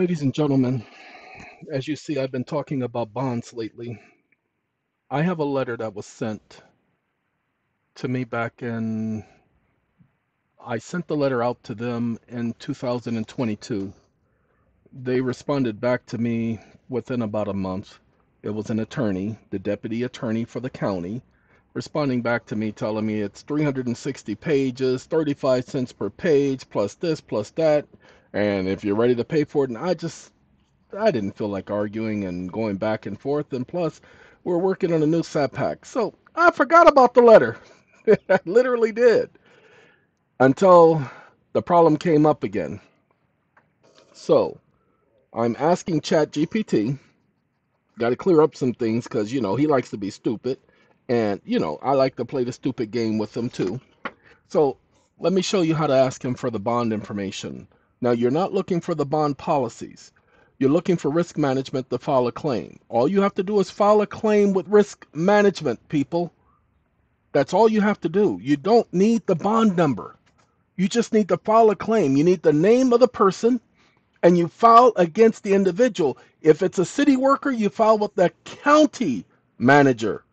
Ladies and gentlemen, as you see, I've been talking about bonds lately. I have a letter that was sent to me back in, I sent the letter out to them in 2022. They responded back to me within about a month. It was an attorney, the deputy attorney for the county, responding back to me telling me it's 360 pages, 35 cents per page, plus this, plus that. And if you're ready to pay for it, and I just I didn't feel like arguing and going back and forth. And plus, we're working on a new SAP pack. So I forgot about the letter. I literally did until the problem came up again. So I'm asking ChatGPT, got to clear up some things because, you know, he likes to be stupid. And, you know, I like to play the stupid game with him too. So let me show you how to ask him for the bond information. Now, you're not looking for the bond policies. You're looking for risk management to file a claim. All you have to do is file a claim with risk management, people. That's all you have to do. You don't need the bond number. You just need to file a claim. You need the name of the person and you file against the individual. If it's a city worker, you file with the county manager.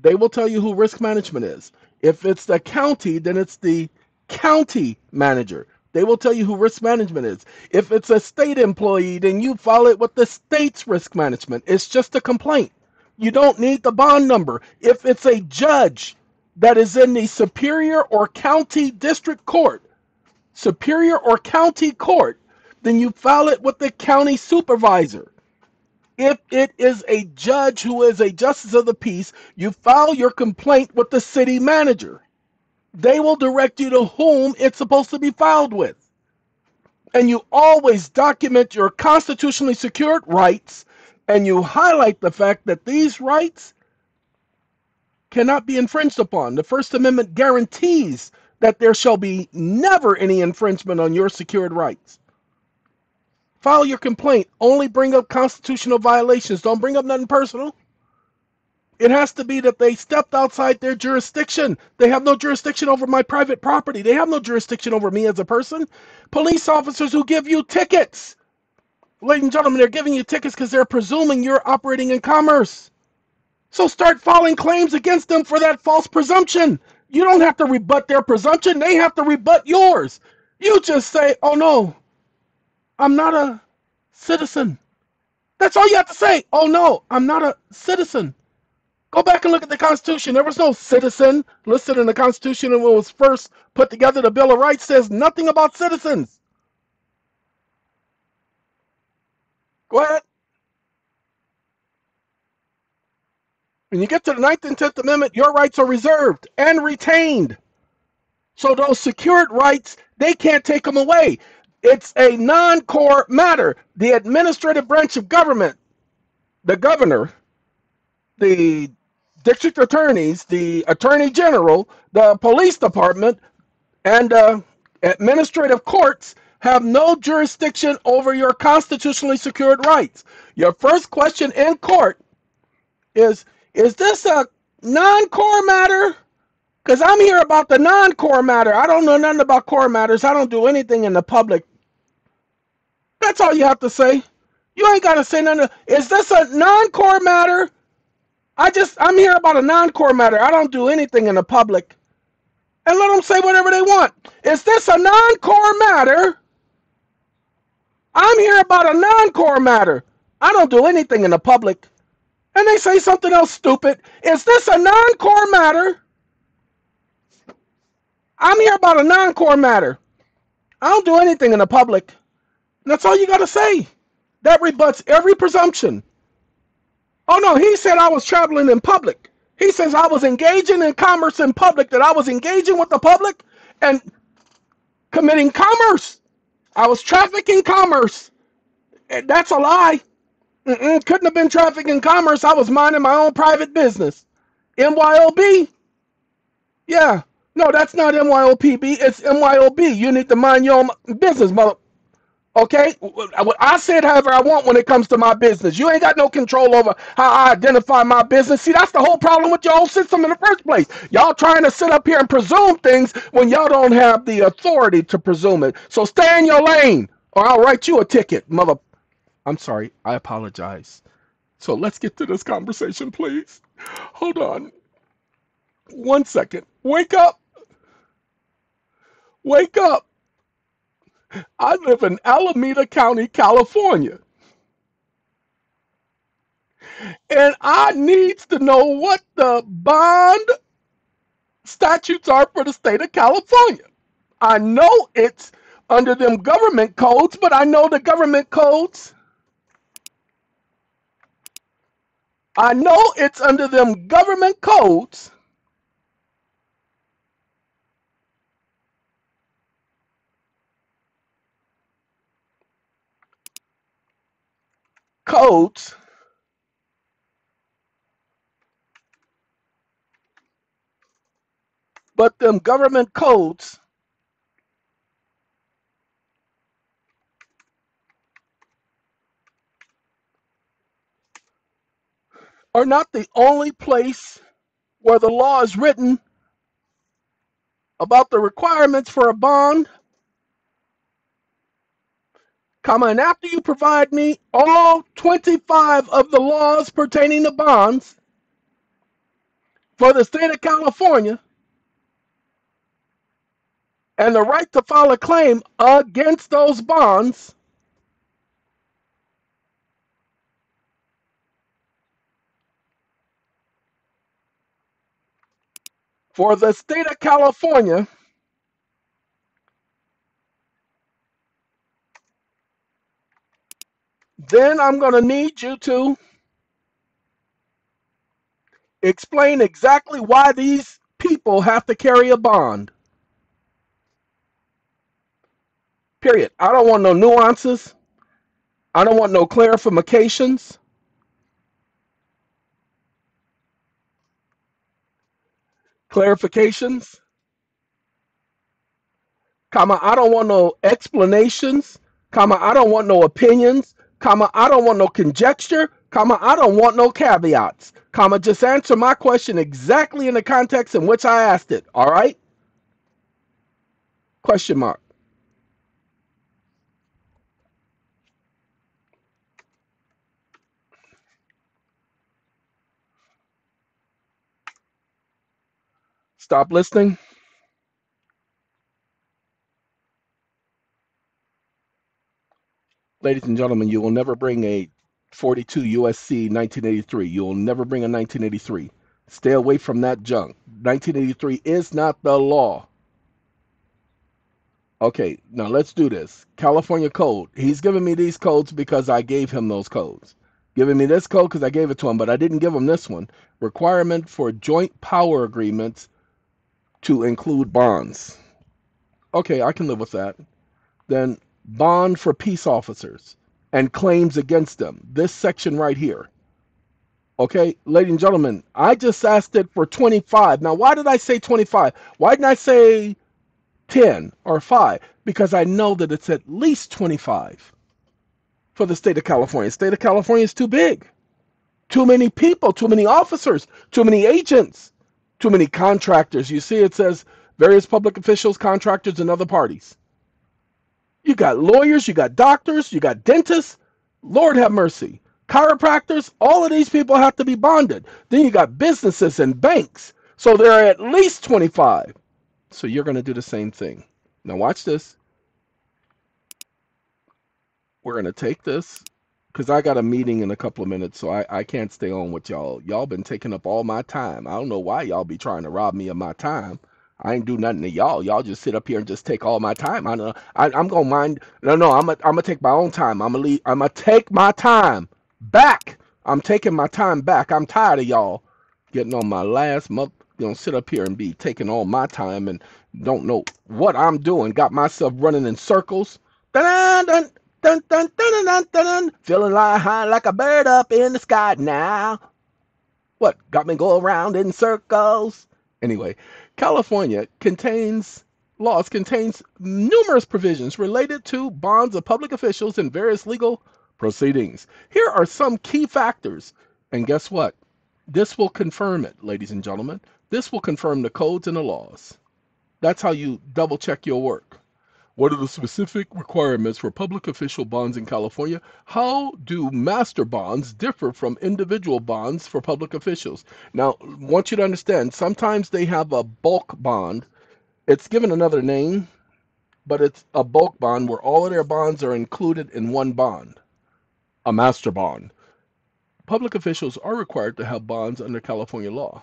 They will tell you who risk management is. If it's the county, then it's the county manager. They will tell you who risk management is. If it's a state employee, then you file it with the state's risk management. It's just a complaint. You don't need the bond number. If it's a judge that is in the superior or county district court, superior or county court, then you file it with the county supervisor. If it is a judge who is a justice of the peace, you file your complaint with the city manager they will direct you to whom it's supposed to be filed with. And you always document your constitutionally secured rights and you highlight the fact that these rights cannot be infringed upon. The First Amendment guarantees that there shall be never any infringement on your secured rights. File your complaint. Only bring up constitutional violations. Don't bring up nothing personal. It has to be that they stepped outside their jurisdiction. They have no jurisdiction over my private property. They have no jurisdiction over me as a person. Police officers who give you tickets. Ladies and gentlemen, they're giving you tickets because they're presuming you're operating in commerce. So start filing claims against them for that false presumption. You don't have to rebut their presumption, they have to rebut yours. You just say, oh no, I'm not a citizen. That's all you have to say. Oh no, I'm not a citizen. Go back and look at the Constitution. There was no citizen listed in the Constitution when it was first put together. The Bill of Rights says nothing about citizens. Go ahead. When you get to the Ninth and Tenth Amendment, your rights are reserved and retained. So those secured rights, they can't take them away. It's a non-core matter. The administrative branch of government, the governor, the district attorneys, the attorney general, the police department, and uh, administrative courts have no jurisdiction over your constitutionally secured rights. Your first question in court is Is this a non core matter? Because I'm here about the non core matter. I don't know nothing about core matters. I don't do anything in the public. That's all you have to say. You ain't got to say nothing. Is this a non core matter? I just, I'm here about a non core matter. I don't do anything in the public. And let them say whatever they want. Is this a non core matter? I'm here about a non core matter. I don't do anything in the public. And they say something else stupid. Is this a non core matter? I'm here about a non core matter. I don't do anything in the public. And that's all you got to say. That rebuts every presumption. Oh no, he said I was traveling in public. He says I was engaging in commerce in public, that I was engaging with the public and committing commerce. I was trafficking commerce. That's a lie. Mm-mm, couldn't have been trafficking commerce. I was minding my own private business. MYOB? Yeah. No, that's not MYOPB. It's MYOB. You need to mind your own business, mother. Okay, I said however I want when it comes to my business. You ain't got no control over how I identify my business. See, that's the whole problem with your whole system in the first place. Y'all trying to sit up here and presume things when y'all don't have the authority to presume it. So stay in your lane. or I'll write you a ticket, mother. I'm sorry. I apologize. So let's get to this conversation, please. Hold on. One second. Wake up. Wake up. I live in Alameda County, California. And I needs to know what the bond statutes are for the state of California. I know it's under them government codes, but I know the government codes. I know it's under them government codes. Codes but them government codes are not the only place where the law is written about the requirements for a bond, comma, and after you provide me all 25 of the laws pertaining to bonds for the state of California and the right to file a claim against those bonds, for the state of California, then I'm going to need you to explain exactly why these people have to carry a bond. Period. I don't want no nuances. I don't want no clarifications. Clarifications. Comma, I don't want no explanations. Comma, I don't want no opinions. Comma, I don't want no conjecture. Comma, I don't want no caveats. Comma, just answer my question exactly in the context in which I asked it. All right? Question mark. Stop listening. Ladies and gentlemen, you will never bring a 42 USC 1983. You will never bring a 1983. Stay away from that junk. 1983 is not the law. Okay, now let's do this. California code. He's giving me these codes because I gave him those codes. Giving me this code because I gave it to him, but I didn't give him this one. Requirement for joint power agreements to include bonds. Okay, I can live with that. Then bond for peace officers and claims against them. This section right here. Okay, ladies and gentlemen, I just asked it for 25. Now, why did I say 25? Why didn't I say 10 or 5? Because I know that it's at least 25 for the state of California. State of California is too big. Too many people, too many officers, too many agents, too many contractors. You see, it says various public officials, contractors, and other parties. You got lawyers, you got doctors, you got dentists. Lord have mercy. Chiropractors, all of these people have to be bonded. Then you got businesses and banks. So there are at least 25. So you're going to do the same thing. Now, watch this. We're going to take this because I got a meeting in a couple of minutes, so I, I can't stay on with y'all. Y'all been taking up all my time. I don't know why y'all be trying to rob me of my time. I ain't do nothing to y'all. Y'all just sit up here and just take all my time. I know. I, I'm gonna mind. No, no. I'm gonna. I'm take my own time. I'm gonna leave. I'm gonna take my time back. I'm taking my time back. I'm tired of y'all getting on my last month. You know, sit up here and be taking all my time and don't know what I'm doing. Got myself running in circles. Dun, dun, dun, dun, dun, dun, dun, dun, Feeling like high like a bird up in the sky now. What got me go around in circles? Anyway, California contains laws contains numerous provisions related to bonds of public officials in various legal proceedings. Here are some key factors. And guess what? This will confirm it, ladies and gentlemen. This will confirm the codes and the laws. That's how you double check your work. What are the specific requirements for public official bonds in California? How do master bonds differ from individual bonds for public officials? Now, I want you to understand, sometimes they have a bulk bond. It's given another name, but it's a bulk bond where all of their bonds are included in one bond, a master bond. Public officials are required to have bonds under California law.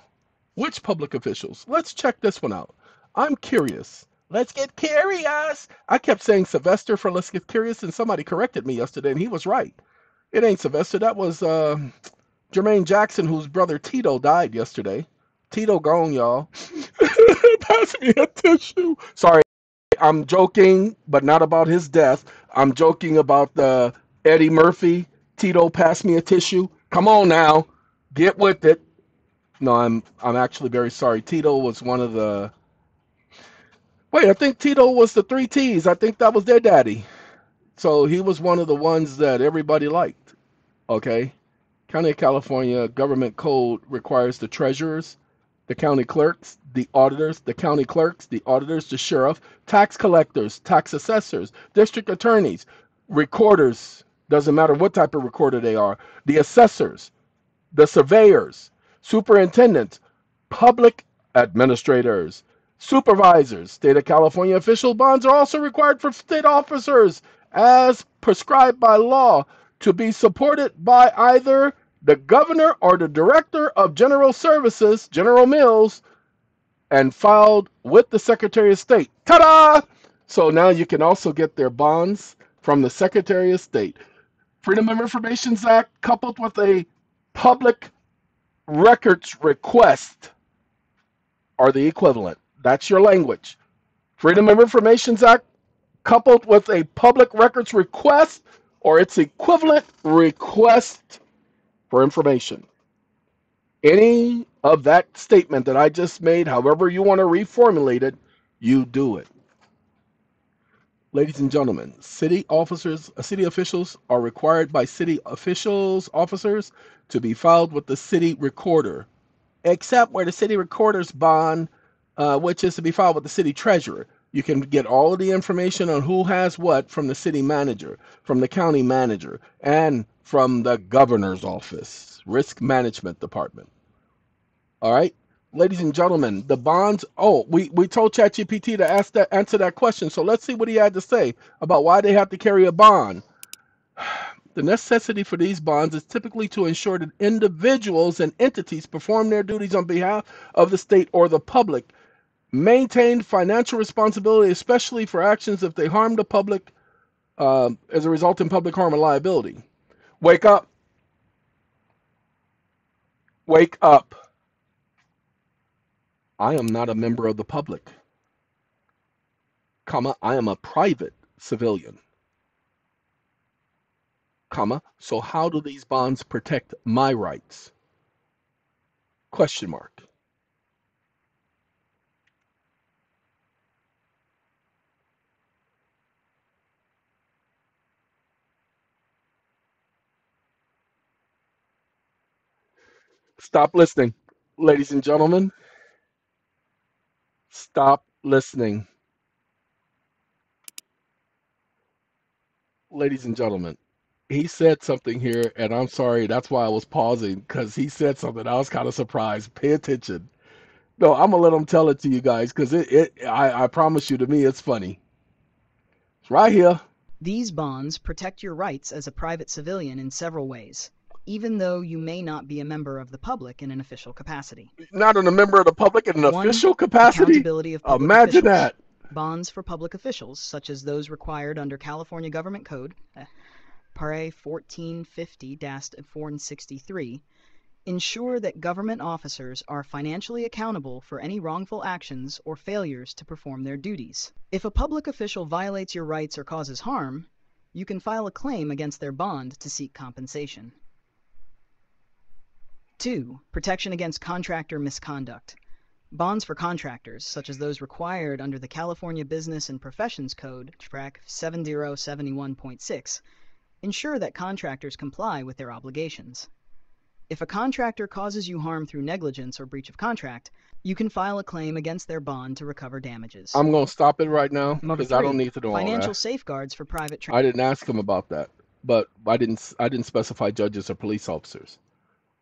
Which public officials? Let's check this one out. I'm curious. Let's get curious. I kept saying Sylvester for Let's Get Curious, and somebody corrected me yesterday, and he was right. It ain't Sylvester. That was uh, Jermaine Jackson, whose brother Tito died yesterday. Tito gone, y'all. Pass me a tissue. Sorry, I'm joking, but not about his death. I'm joking about the Eddie Murphy. Tito, pass me a tissue. Come on now, get with it. No, I'm I'm actually very sorry. Tito was one of the Wait, I think Tito was the three T's. I think that was their daddy. So he was one of the ones that everybody liked. Okay. County of California government code requires the treasurers, the county clerks, the auditors, the county clerks, the auditors, the sheriff, tax collectors, tax assessors, district attorneys, recorders, doesn't matter what type of recorder they are, the assessors, the surveyors, superintendents, public administrators, Supervisors, state of California official bonds are also required for state officers as prescribed by law to be supported by either the governor or the director of general services, General Mills, and filed with the Secretary of State. Ta-da! So now you can also get their bonds from the Secretary of State. Freedom of Information Act coupled with a public records request are the equivalent. That's your language. Freedom of Information Act coupled with a public records request or its equivalent request for information. Any of that statement that I just made, however you want to reformulate it, you do it. Ladies and gentlemen, city officers, uh, city officials are required by city officials, officers to be filed with the city recorder, except where the city recorder's bond uh, which is to be filed with the city treasurer. You can get all of the information on who has what from the city manager, from the county manager, and from the governor's office, risk management department. All right, ladies and gentlemen, the bonds. Oh, we we told ChatGPT to ask that answer that question. So let's see what he had to say about why they have to carry a bond. The necessity for these bonds is typically to ensure that individuals and entities perform their duties on behalf of the state or the public maintain financial responsibility, especially for actions if they harm the public uh, as a result in public harm and liability. Wake up. Wake up. I am not a member of the public. Comma, I am a private civilian. Comma, so how do these bonds protect my rights? Question mark. Stop listening. Ladies and gentlemen, stop listening. Ladies and gentlemen, he said something here, and I'm sorry, that's why I was pausing because he said something. I was kind of surprised. Pay attention. No, I'm gonna let him tell it to you guys because it, it I, I promise you to me it's funny. It's right here. These bonds protect your rights as a private civilian in several ways even though you may not be a member of the public in an official capacity. Not a member of the public in an One, official capacity? Accountability of public Imagine officials. that. Bonds for public officials, such as those required under California Government Code, uh, Pare 1450-463, ensure that government officers are financially accountable for any wrongful actions or failures to perform their duties. If a public official violates your rights or causes harm, you can file a claim against their bond to seek compensation. 2. Protection against contractor misconduct. Bonds for contractors, such as those required under the California Business and Professions Code, Track 7071.6, ensure that contractors comply with their obligations. If a contractor causes you harm through negligence or breach of contract, you can file a claim against their bond to recover damages. I'm gonna stop it right now because I don't need to know all financial safeguards for private I didn't ask him about that, but I didn't. I didn't specify judges or police officers.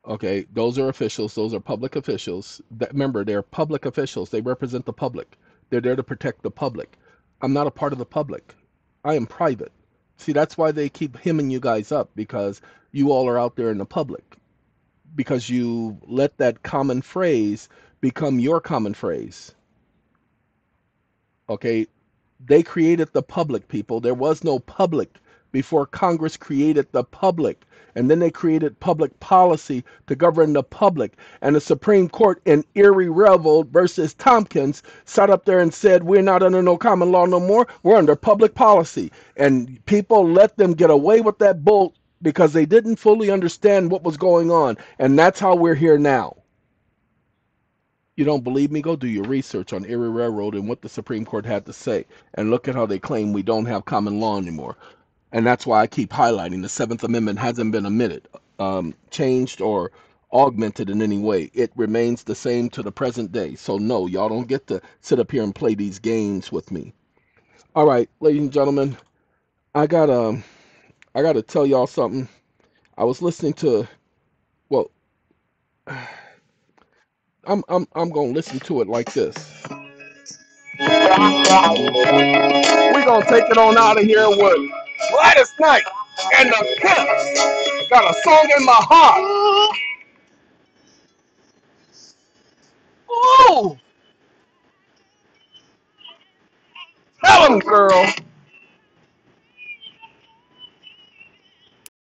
Okay, those are officials. Those are public officials. That, remember, they're public officials. They represent the public. They're there to protect the public. I'm not a part of the public. I am private. See, that's why they keep hemming you guys up because you all are out there in the public. Because you let that common phrase become your common phrase. Okay, they created the public people. There was no public before Congress created the public. And then they created public policy to govern the public. And the Supreme Court in Erie Railroad versus Tompkins sat up there and said, We're not under no common law no more. We're under public policy. And people let them get away with that bull because they didn't fully understand what was going on. And that's how we're here now. You don't believe me? Go do your research on Erie Railroad and what the Supreme Court had to say. And look at how they claim we don't have common law anymore. And that's why I keep highlighting the Seventh Amendment hasn't been amended, um, changed, or augmented in any way. It remains the same to the present day. So, no, y'all don't get to sit up here and play these games with me. All right, ladies and gentlemen, I got to I got to tell y'all something. I was listening to, well, I'm I'm I'm gonna listen to it like this. We're gonna take it on out of here with Gladys Knight and the Pimps. Got a song in my heart. Ooh, tell 'em, girl.